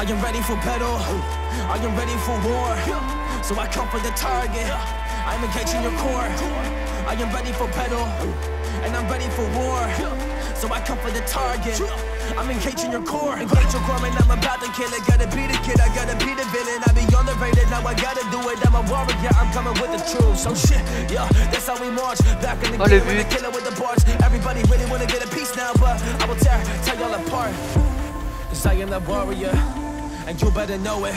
I am ready for battle. I am ready for war. So I come for the target. I'm engaging your core. I am ready for battle. And I'm ready for war. So I come for the target. I'm engaging your core. Engage your core, and I'm about to kill it. Gotta be the kid, I gotta be the villain. I be on the rated, now I gotta do it. I'm a warrior, yeah, I'm coming with the truth. So shit, yeah, that's how we march. Back in the Oh, game, with the killer with the bars. Everybody really wanna get a piece now, but I will tear, tear y'all apart. Cause I am the warrior, and you better know it.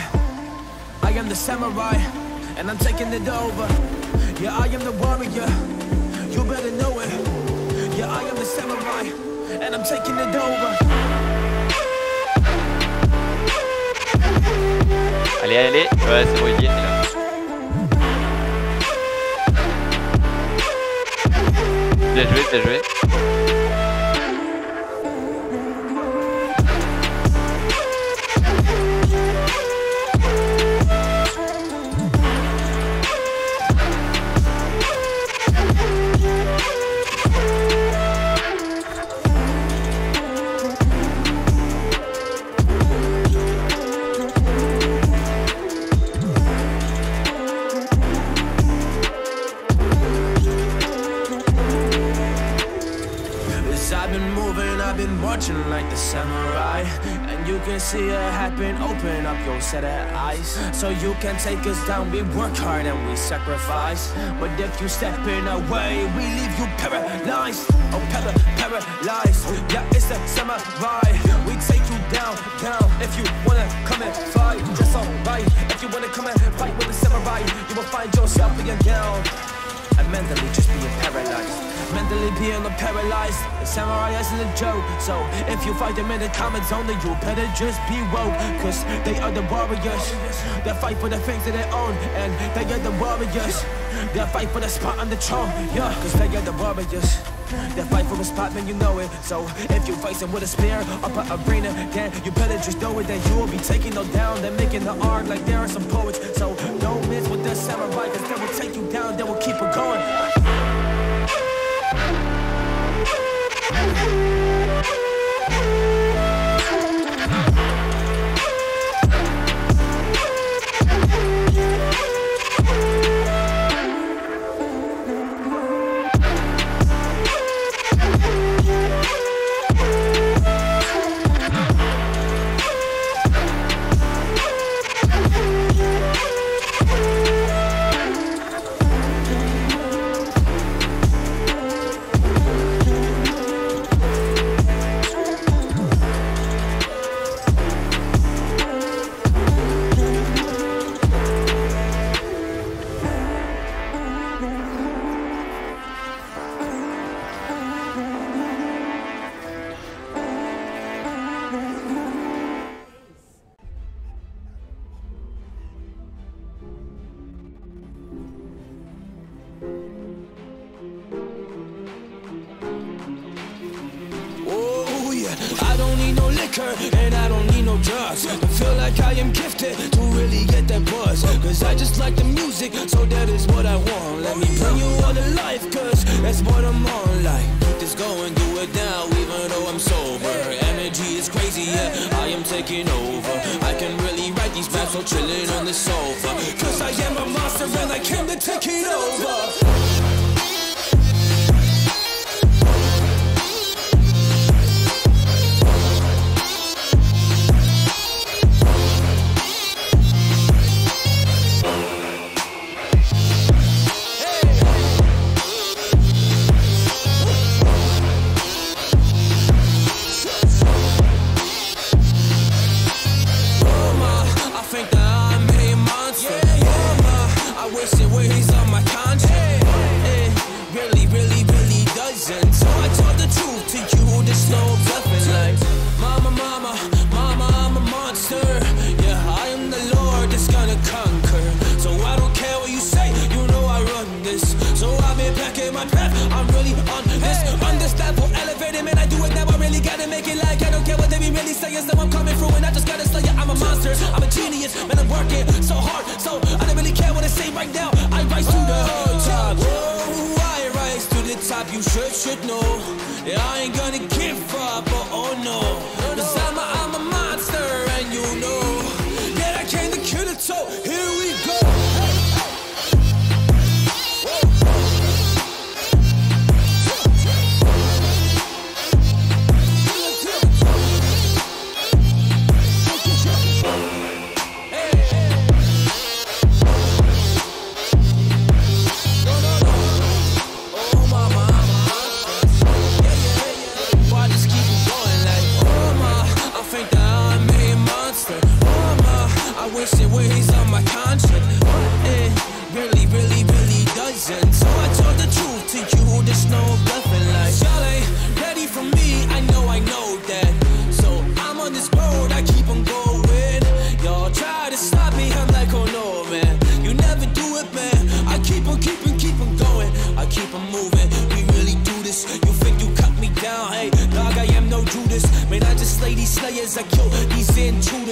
I am the samurai, and I'm taking it over. Yeah, I am the warrior, you better know it. Yeah, I am the samurai, and I'm taking it over. Allez, allez. Ouais, c'est bon, il est là. Bien joué, bien joué. Samurai. And you can see it happen, open up your set of eyes. So you can take us down, we work hard and we sacrifice. But if you step in our way, we leave you paralyzed. Oh, para, paralyzed. Yeah, it's the samurai. We take you down, down. If you wanna come and fight, that's alright. If you wanna come and fight with the samurai, you will find yourself being down. And mentally just being paralyzed. Mentally being paralyzed. The samurai isn't a joke. So if you fight them in the comments only, you better just be woke. Cause they are the warriors. They fight for the things that they own. And they are the warriors. They fight for the spot on the throne. Yeah, cause they are the warriors. They fight for a spot, man, you know it. So if you face them with a spear up an arena, then you better just know it. That you will be taking them down. They're making the art like there are some poets. Liquor and I don't need no drugs. I feel like I am gifted to really get that buzz. Cause I just like the music, so that is what I want. Let me bring you all to life, cause that's what I'm on. Like, just go and do it now, even though I'm sober. Energy is crazy, yeah, I am taking over. I can really write these raps while chilling on the sofa. Cause I am a monster and I came to take it over. Saying. So I'm coming through and I just gotta slay it. I'm a monster, I'm a genius, man, I'm working so hard. So I don't really care what I say right now. I rise to the top. Oh, I rise to the top, you should, should know. Yeah, I ain't gonna give up, oh, oh no.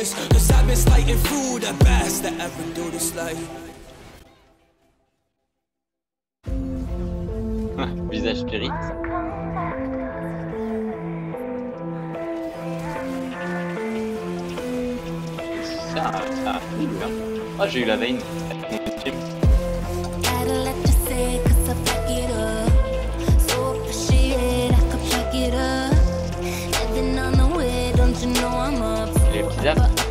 Cause I've been through the that ever this life Visage spirit Ça, ça. Ah, j'ai eu la veine. じゃあ。